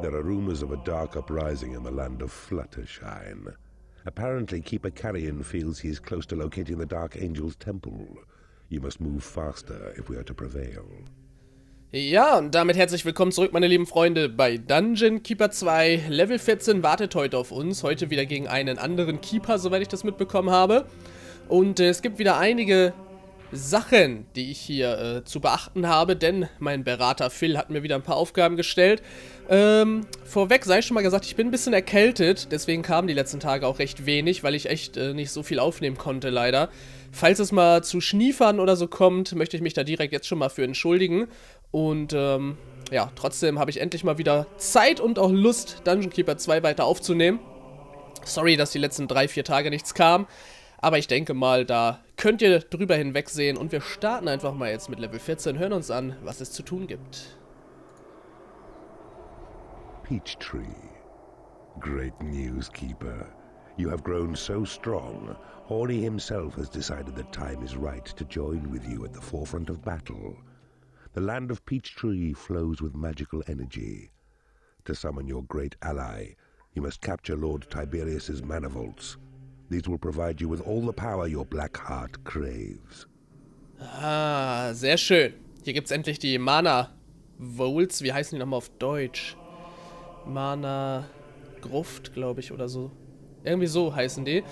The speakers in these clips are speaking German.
There are rumors of a dark uprising in the land of Fluttershy. Apparently, Keeper Carrion feels he is close to locating the Dark Angel's temple. You must move faster if we are to prevail. Ja, und damit herzlich willkommen zurück, meine lieben Freunde, bei Dungeon Keeper 2. Level 14 wartet heute auf uns. Heute wieder gegen einen anderen Keeper, soweit ich das mitbekommen habe. Und äh, es gibt wieder einige Sachen, die ich hier äh, zu beachten habe, denn mein Berater Phil hat mir wieder ein paar Aufgaben gestellt. Ähm, vorweg sei schon mal gesagt, ich bin ein bisschen erkältet, deswegen kamen die letzten Tage auch recht wenig, weil ich echt äh, nicht so viel aufnehmen konnte, leider. Falls es mal zu Schniefern oder so kommt, möchte ich mich da direkt jetzt schon mal für entschuldigen. Und ähm, ja, trotzdem habe ich endlich mal wieder Zeit und auch Lust, Dungeon Keeper 2 weiter aufzunehmen. Sorry, dass die letzten drei, vier Tage nichts kam. Aber ich denke mal, da könnt ihr drüber hinwegsehen. Und wir starten einfach mal jetzt mit Level 14. Hören uns an, was es zu tun gibt. Peachtree. Great news, Keeper. You have grown so strong, Horny himself has decided that time is right to join with you at the forefront of battle. The land of Peachtree flows with magical energy. To summon your great ally, you must capture Lord Tiberius's mana vaults. These will provide you with all the power your black heart craves. Ah, sehr schön. Hier gibt es endlich die Mana Vaults. Wie heißen die nochmal auf Deutsch? Mana Gruft, glaube ich, oder so. Irgendwie so heißen die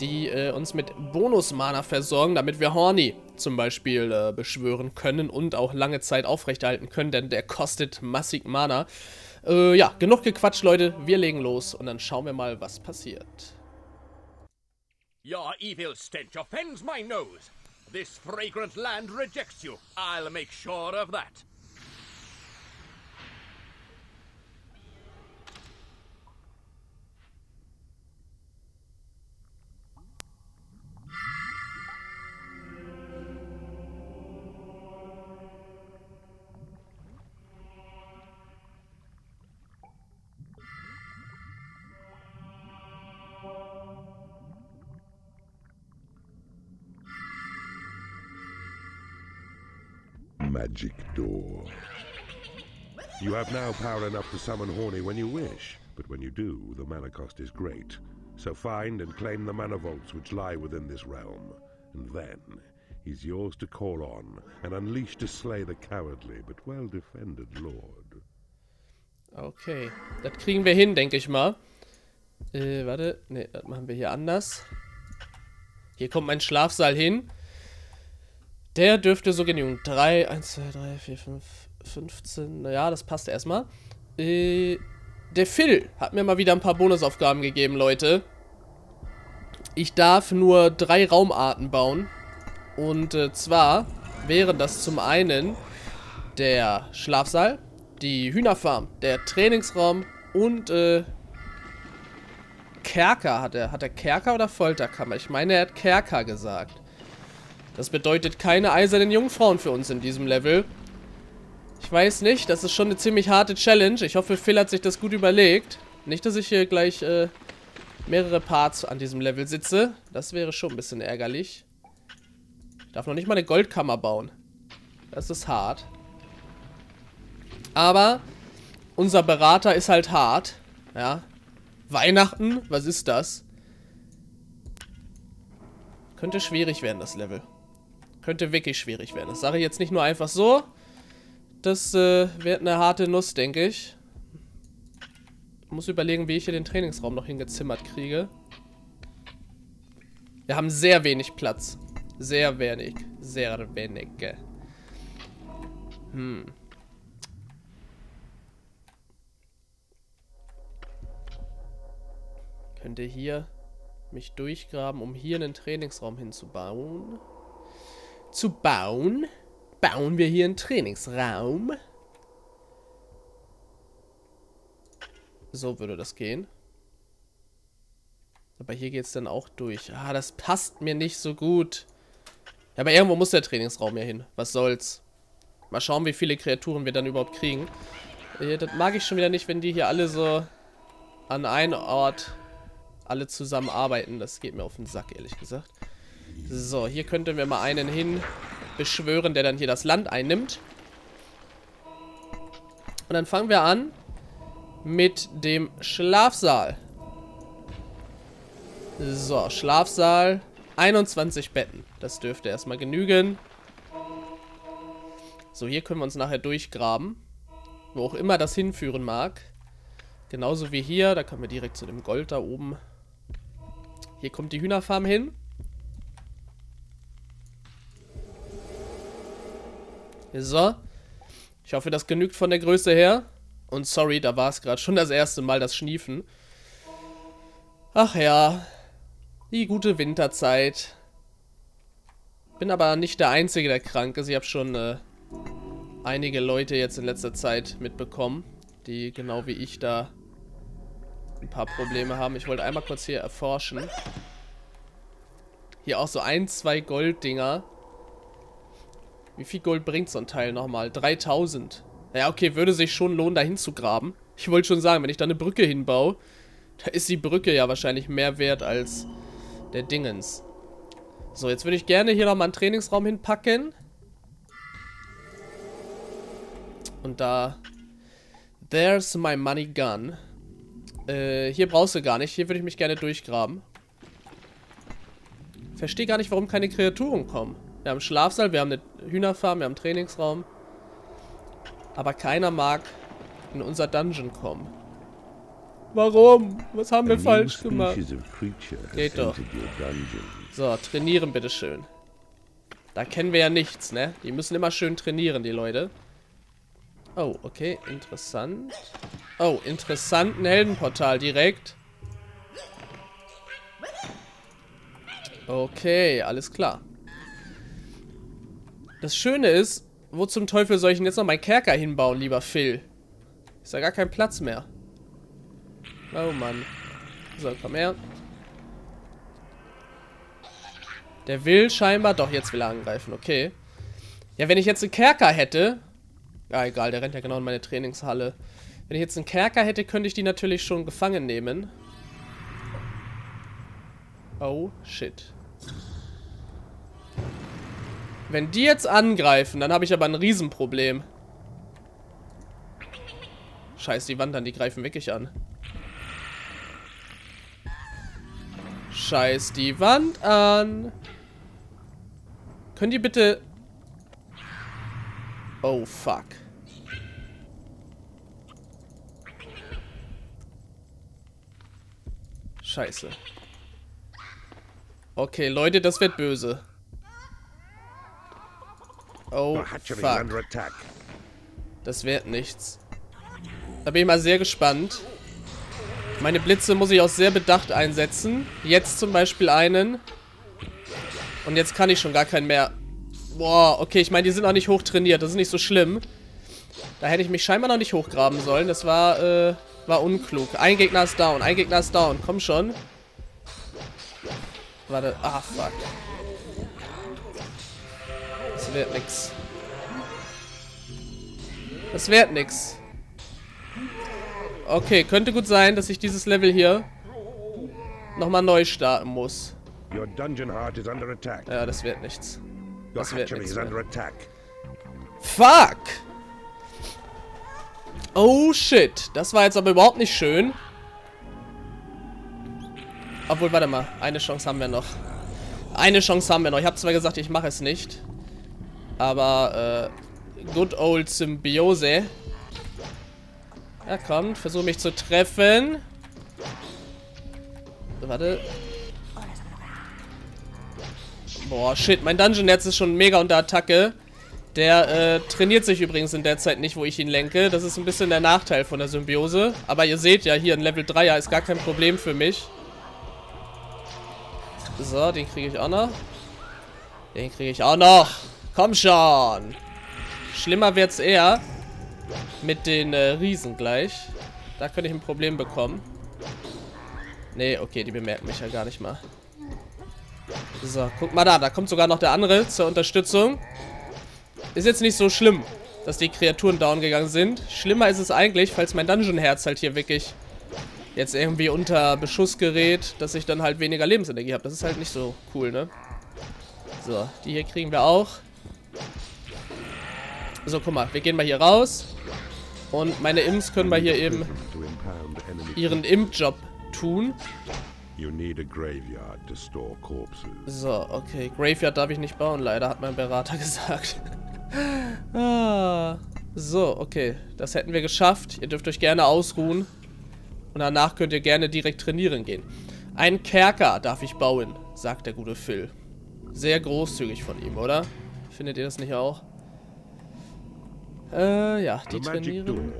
die äh, uns mit Bonus-Mana versorgen, damit wir Horny zum Beispiel äh, beschwören können und auch lange Zeit aufrechterhalten können, denn der kostet massig Mana. Äh, ja, genug gequatscht, Leute. Wir legen los und dann schauen wir mal, was passiert. Your evil stench offends my nose. This fragrant land rejects you. I'll make sure of that. Magic door. You have now power enough to summon Horny when you wish, but when you do, the mana cost is great. So find and claim the mana vaults which lie within this realm, and then he's yours to call on and unleash to slay the cowardly but well-defended Lord. Okay, das kriegen wir hin, denke ich mal. Äh, warte, ne, das machen wir hier anders. Hier kommt mein Schlafsaal hin. Der dürfte so genügen. 3, 1, 2, 3, 4, 5, 15. Naja, das passt erstmal. Äh, der Phil hat mir mal wieder ein paar Bonusaufgaben gegeben, Leute. Ich darf nur drei Raumarten bauen. Und äh, zwar wären das zum einen der Schlafsaal, die Hühnerfarm, der Trainingsraum und äh, Kerker. Hat er, hat er Kerker oder Folterkammer? Ich meine, er hat Kerker gesagt. Das bedeutet keine eisernen Jungfrauen für uns in diesem Level. Ich weiß nicht, das ist schon eine ziemlich harte Challenge. Ich hoffe, Phil hat sich das gut überlegt. Nicht, dass ich hier gleich äh, mehrere Parts an diesem Level sitze. Das wäre schon ein bisschen ärgerlich. Ich darf noch nicht mal eine Goldkammer bauen. Das ist hart. Aber unser Berater ist halt hart. Ja. Weihnachten? Was ist das? Könnte schwierig werden, das Level. Könnte wirklich schwierig werden. Das sage ich jetzt nicht nur einfach so. Das äh, wird eine harte Nuss, denke ich. Muss überlegen, wie ich hier den Trainingsraum noch hingezimmert kriege. Wir haben sehr wenig Platz. Sehr wenig. Sehr wenig. Hm. Könnte hier mich durchgraben, um hier einen Trainingsraum hinzubauen zu bauen, bauen wir hier einen Trainingsraum. So würde das gehen. Aber hier geht es dann auch durch. Ah, das passt mir nicht so gut. Ja, aber irgendwo muss der Trainingsraum ja hin. Was soll's. Mal schauen, wie viele Kreaturen wir dann überhaupt kriegen. Das mag ich schon wieder nicht, wenn die hier alle so an einem Ort alle zusammen arbeiten. Das geht mir auf den Sack, ehrlich gesagt. So, hier könnten wir mal einen hin beschwören, der dann hier das Land einnimmt. Und dann fangen wir an mit dem Schlafsaal. So, Schlafsaal. 21 Betten. Das dürfte erstmal genügen. So, hier können wir uns nachher durchgraben. Wo auch immer das hinführen mag. Genauso wie hier. Da kommen wir direkt zu dem Gold da oben. Hier kommt die Hühnerfarm hin. So. Ich hoffe, das genügt von der Größe her. Und sorry, da war es gerade schon das erste Mal, das Schniefen. Ach ja. Die gute Winterzeit. Bin aber nicht der Einzige, der krank ist. Ich habe schon äh, einige Leute jetzt in letzter Zeit mitbekommen, die genau wie ich da ein paar Probleme haben. Ich wollte einmal kurz hier erforschen. Hier auch so ein, zwei Golddinger. Wie viel Gold bringt so ein Teil nochmal? 3000. Ja, okay, würde sich schon lohnen, da hinzugraben. Ich wollte schon sagen, wenn ich da eine Brücke hinbaue, da ist die Brücke ja wahrscheinlich mehr wert als der Dingens. So, jetzt würde ich gerne hier nochmal einen Trainingsraum hinpacken. Und da... There's my money gun. Äh, hier brauchst du gar nicht. Hier würde ich mich gerne durchgraben. Verstehe gar nicht, warum keine Kreaturen kommen. Wir haben einen Schlafsaal, wir haben eine Hühnerfarm, wir haben einen Trainingsraum. Aber keiner mag in unser Dungeon kommen. Warum? Was haben wir falsch gemacht? Geht doch. So, trainieren bitteschön. Da kennen wir ja nichts, ne? Die müssen immer schön trainieren, die Leute. Oh, okay, interessant. Oh, interessant, ein Heldenportal direkt. Okay, alles klar. Das Schöne ist, wo zum Teufel soll ich denn jetzt noch meinen Kerker hinbauen, lieber Phil? Ist ja gar kein Platz mehr. Oh Mann. So, komm her. Der will scheinbar... Doch, jetzt will er angreifen. Okay. Ja, wenn ich jetzt einen Kerker hätte... Ja, egal, der rennt ja genau in meine Trainingshalle. Wenn ich jetzt einen Kerker hätte, könnte ich die natürlich schon gefangen nehmen. Oh, shit. Wenn die jetzt angreifen, dann habe ich aber ein Riesenproblem. Scheiß, die Wandern, die greifen wirklich an. Scheiß die Wand an. Können die bitte... Oh, fuck. Scheiße. Okay, Leute, das wird böse. Oh, fuck. Das wird nichts. Da bin ich mal sehr gespannt. Meine Blitze muss ich auch sehr bedacht einsetzen. Jetzt zum Beispiel einen. Und jetzt kann ich schon gar keinen mehr. Boah, okay, ich meine, die sind auch nicht hoch trainiert. Das ist nicht so schlimm. Da hätte ich mich scheinbar noch nicht hochgraben sollen. Das war, äh, war unklug. Ein Gegner ist down, ein Gegner ist down. Komm schon. Warte, ah, fuck. Das wird nix. Das wird nix. Okay, könnte gut sein, dass ich dieses Level hier nochmal neu starten muss. Ja, das wird nichts. Das wird nichts Fuck! Oh shit, das war jetzt aber überhaupt nicht schön. Obwohl, warte mal, eine Chance haben wir noch. Eine Chance haben wir noch. Ich habe zwar gesagt, ich mache es nicht. Aber, äh, good old Symbiose. Er kommt, versuche mich zu treffen. Warte. Boah, shit, mein Dungeon jetzt ist schon mega unter Attacke. Der äh, trainiert sich übrigens in der Zeit nicht, wo ich ihn lenke. Das ist ein bisschen der Nachteil von der Symbiose. Aber ihr seht ja, hier ein Level 3er ist gar kein Problem für mich. So, den kriege ich auch noch. Den kriege ich auch noch. Komm schon. Schlimmer wird's eher. Mit den äh, Riesen gleich. Da könnte ich ein Problem bekommen. Nee, okay, die bemerken mich ja gar nicht mal. So, guck mal da. Da kommt sogar noch der andere zur Unterstützung. Ist jetzt nicht so schlimm, dass die Kreaturen down gegangen sind. Schlimmer ist es eigentlich, falls mein Dungeon-Herz halt hier wirklich jetzt irgendwie unter Beschuss gerät, dass ich dann halt weniger Lebensenergie habe. Das ist halt nicht so cool, ne? So, die hier kriegen wir auch. So, guck mal, wir gehen mal hier raus. Und meine Imps können wir hier eben ihren Imp-Job tun. So, okay. Graveyard darf ich nicht bauen, leider, hat mein Berater gesagt. ah, so, okay. Das hätten wir geschafft. Ihr dürft euch gerne ausruhen. Und danach könnt ihr gerne direkt trainieren gehen. Ein Kerker darf ich bauen, sagt der gute Phil. Sehr großzügig von ihm, oder? Findet ihr das nicht auch? Äh, ja, die trainieren.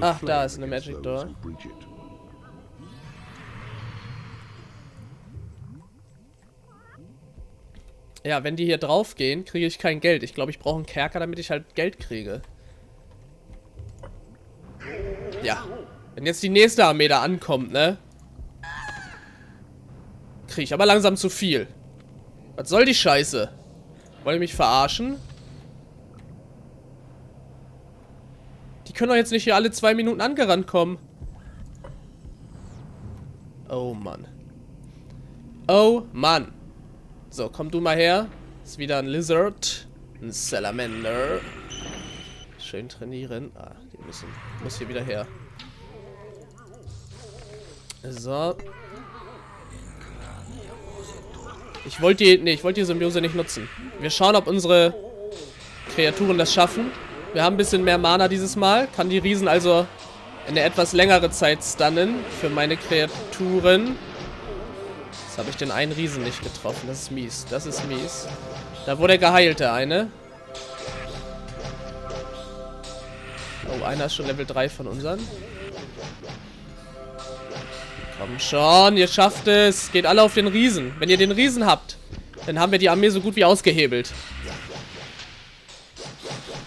Ach, da ist eine magic door. Ja, wenn die hier drauf gehen, kriege ich kein Geld. Ich glaube, ich brauche einen Kerker, damit ich halt Geld kriege. Ja. Wenn jetzt die nächste Armee da ankommt, ne? Kriege ich aber langsam zu viel. Was soll die Scheiße? Wollt ihr mich verarschen? Die können doch jetzt nicht hier alle zwei Minuten angerannt kommen. Oh Mann. Oh Mann. So, komm du mal her. Ist wieder ein Lizard. Ein Salamander. Schön trainieren. Ah, die müssen, muss hier wieder her. So. Ich wollte die, nee, ich die Symbiose nicht nutzen. Wir schauen, ob unsere Kreaturen das schaffen. Wir haben ein bisschen mehr Mana dieses Mal. Kann die Riesen also eine etwas längere Zeit stunnen für meine Kreaturen. Jetzt habe ich den einen Riesen nicht getroffen. Das ist mies. Das ist mies. Da wurde geheilt, der eine. Oh, einer ist schon Level 3 von unseren. Komm schon, ihr schafft es. Geht alle auf den Riesen. Wenn ihr den Riesen habt, dann haben wir die Armee so gut wie ausgehebelt.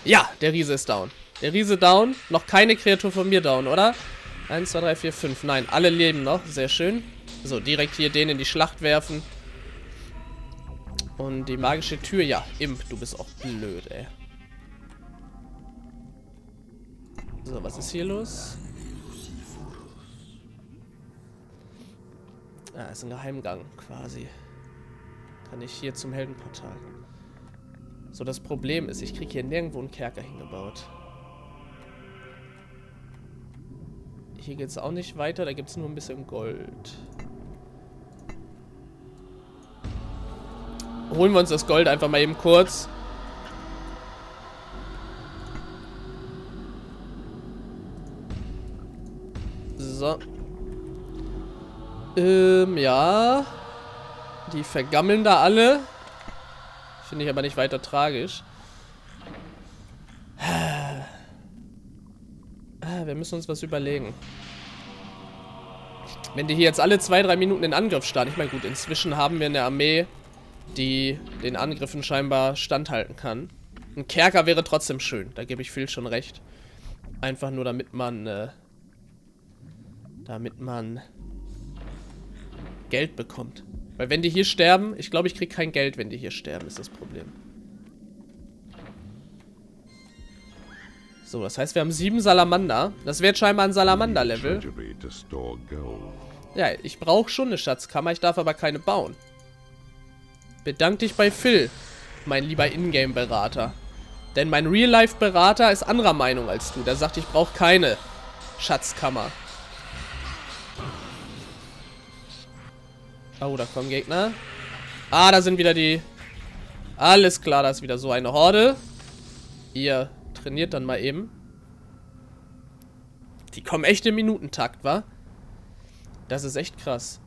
Ja, der Riese ist down. Der Riese down. Noch keine Kreatur von mir down, oder? 1, 2, 3, 4, 5. Nein, alle leben noch. Sehr schön. So, direkt hier den in die Schlacht werfen. Und die magische Tür, ja. Imp, du bist auch blöd, ey. So, was ist hier los? Ah, ist ein Geheimgang, quasi. Kann ich hier zum Heldenportal. So, das Problem ist, ich kriege hier nirgendwo einen Kerker hingebaut. Hier geht es auch nicht weiter, da gibt es nur ein bisschen Gold. Holen wir uns das Gold einfach mal eben kurz. So. Ähm, ja. Die vergammeln da alle. Finde ich aber nicht weiter tragisch. Ah, Wir müssen uns was überlegen. Wenn die hier jetzt alle zwei, drei Minuten in Angriff starten. Ich meine, gut, inzwischen haben wir eine Armee, die den Angriffen scheinbar standhalten kann. Ein Kerker wäre trotzdem schön. Da gebe ich Phil schon recht. Einfach nur, damit man, äh, damit man Geld bekommt. Weil wenn die hier sterben, ich glaube, ich kriege kein Geld, wenn die hier sterben, ist das Problem. So, das heißt, wir haben sieben Salamander. Das wird scheinbar ein Salamander-Level. Ja, ich brauche schon eine Schatzkammer, ich darf aber keine bauen. Bedank dich bei Phil, mein lieber Ingame-Berater. Denn mein Real-Life-Berater ist anderer Meinung als du. Der sagt, ich brauche keine Schatzkammer. Oh, da kommen Gegner. Ah, da sind wieder die... Alles klar, da ist wieder so eine Horde. Ihr trainiert dann mal eben. Die kommen echt im Minutentakt, wa? Das ist echt krass.